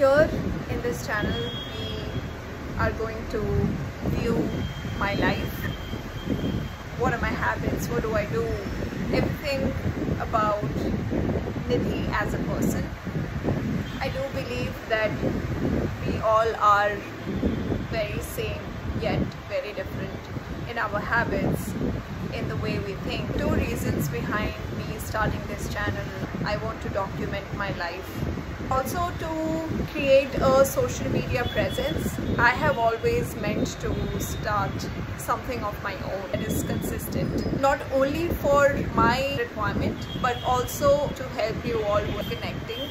here in this channel we are going to view my life. What are my habits? What do i do? Everything about nidhi as a person. I do believe that we all are very same yet very different in our habits in the way we think. Two reasons behind me starting this channel. I want to document my life also to create a social media presence i have always meant to start something of my own that is consistent. Not only for my requirement but also to help you all with connecting.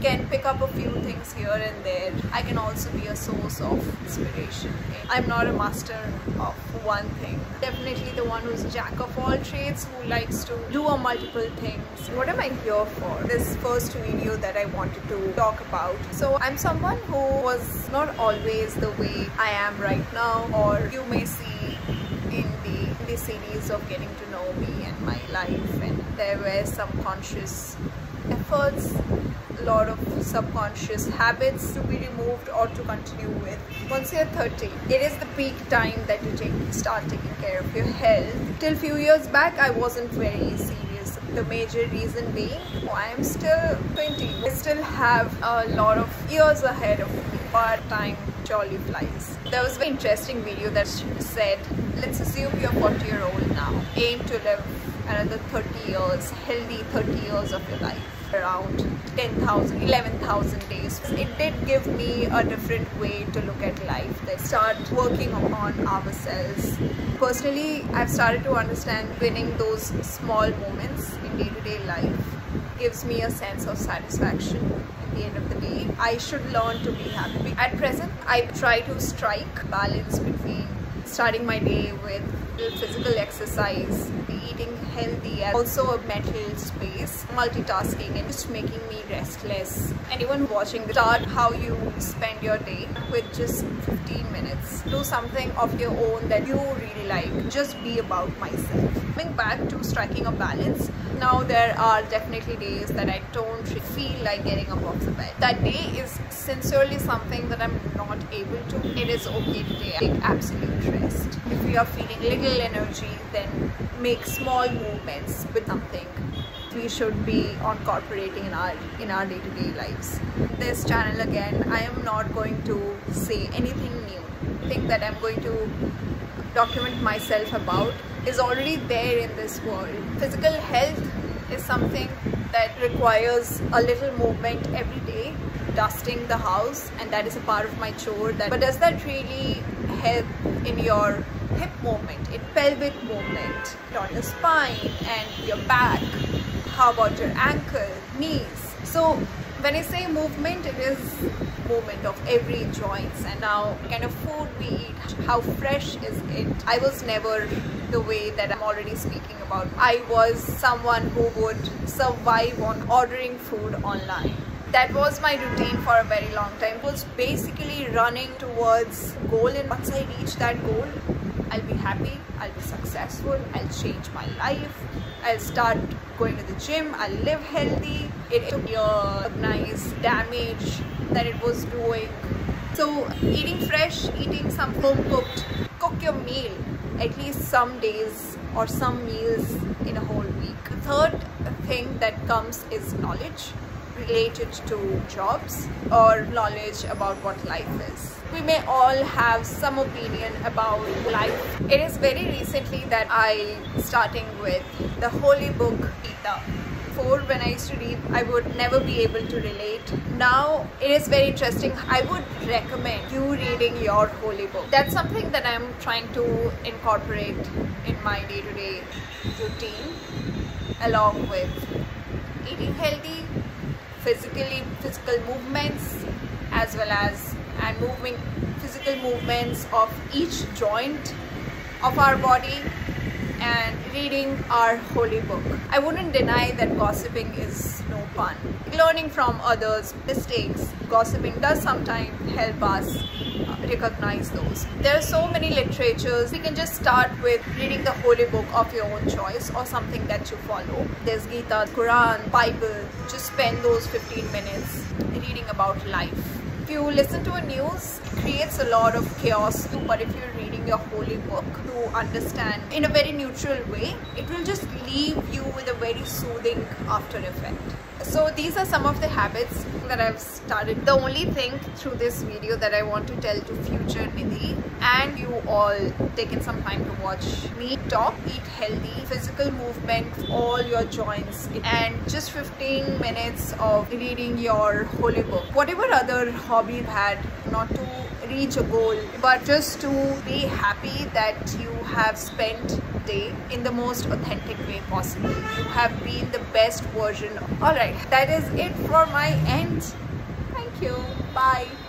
Can pick up a few things here and there. I can also be a source of inspiration. I'm not a master of one thing definitely the one who's jack of all trades who likes to do a multiple things. What am i here for? This first video that i wanted to talk about. So i'm someone who was not always the way i am right now or you may see in the in the series of getting to know me and my life and there were some conscious efforts lot of subconscious habits to be removed or to continue with. Once you're 30, it is the peak time that you take, start taking care of your health. Till few years back, I wasn't very serious. The major reason being, I am still 20. I still have a lot of years ahead of me, but time jolly flies. There was an interesting video that said, let's assume you're 40 year old now. Aim to live another 30 years, healthy 30 years of your life around 10,000, 11,000 days. It did give me a different way to look at life. They start working on ourselves. Personally, I've started to understand winning those small moments in day-to-day -day life gives me a sense of satisfaction at the end of the day. I should learn to be happy. At present, I try to strike balance between starting my day with physical exercise, eating healthy, also a mental space, multitasking and just making me restless. Anyone watching, start how you spend your day with just 15 minutes. Do something of your own that you really like. Just be about myself. Coming back to striking a balance, now there are definitely days that I don't feel like getting up off the bed. That day is sincerely something that I'm not able to. It is okay today. Take absolute rest. If you are feeling energy, then make small movements with something we should be incorporating in our in our day-to-day -day lives. This channel again i am not going to say anything new. Thing that i'm going to document myself about is already there in this world. Physical health is something that requires a little movement every day dusting the house and that is a part of my chore that but does that really help in your hip movement in pelvic movement on your spine and your back how about your ankle knees so when I say movement, it is movement of every joints and now kind of food we eat, how fresh is it. I was never the way that I'm already speaking about. I was someone who would survive on ordering food online that was my routine for a very long time. Was basically running towards goal and once i reach that goal i'll be happy i'll be successful i'll change my life i'll start going to the gym i'll live healthy. It took recognize damage that it was doing. So eating fresh eating some home cooked cook your meal at least some days or some meals in a whole week. Third thing that comes is knowledge related to jobs or knowledge about what life is. We may all have some opinion about life. It is very recently that I starting with the holy book Gita. Before when I used to read, I would never be able to relate. Now it is very interesting. I would recommend you reading your holy book. That's something that I'm trying to incorporate in my day-to-day -day routine along with eating healthy physically physical movements as well as and moving physical movements of each joint of our body and reading our holy book. I wouldn't deny that gossiping is no fun. Learning from others' mistakes, gossiping does sometimes help us uh, recognize those. There are so many literatures. You can just start with reading the holy book of your own choice or something that you follow. There's Gita, Quran, Bible. Just spend those 15 minutes reading about life if you listen to a news it creates a lot of chaos too but if you're reading your holy book to understand in a very neutral way it will just leave you with a very soothing after effect so these are some of the habits that I've started. The only thing through this video that I want to tell to future Nidhi and you all taking some time to watch me talk, eat healthy, physical movement, all your joints and just 15 minutes of reading your holy book. Whatever other hobby you had, not to reach a goal but just to be happy that you have spent day in the most authentic way possible. You have been the best version. All right that is it for my end. Thank you. Bye